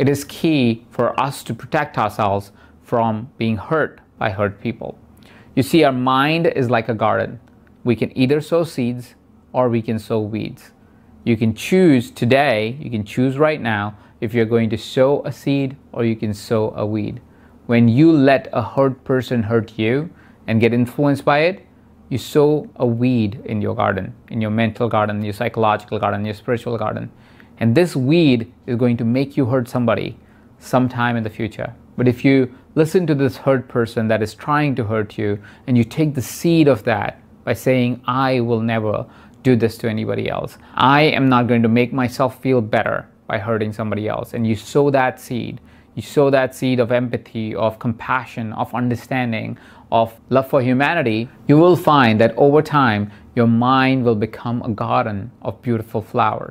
It is key for us to protect ourselves from being hurt by hurt people. You see, our mind is like a garden. We can either sow seeds or we can sow weeds. You can choose today, you can choose right now if you're going to sow a seed or you can sow a weed. When you let a hurt person hurt you and get influenced by it, you sow a weed in your garden, in your mental garden, your psychological garden, your spiritual garden. And this weed is going to make you hurt somebody sometime in the future. But if you listen to this hurt person that is trying to hurt you and you take the seed of that by saying, I will never do this to anybody else. I am not going to make myself feel better by hurting somebody else. And you sow that seed. You sow that seed of empathy, of compassion, of understanding, of love for humanity. You will find that over time, your mind will become a garden of beautiful flowers.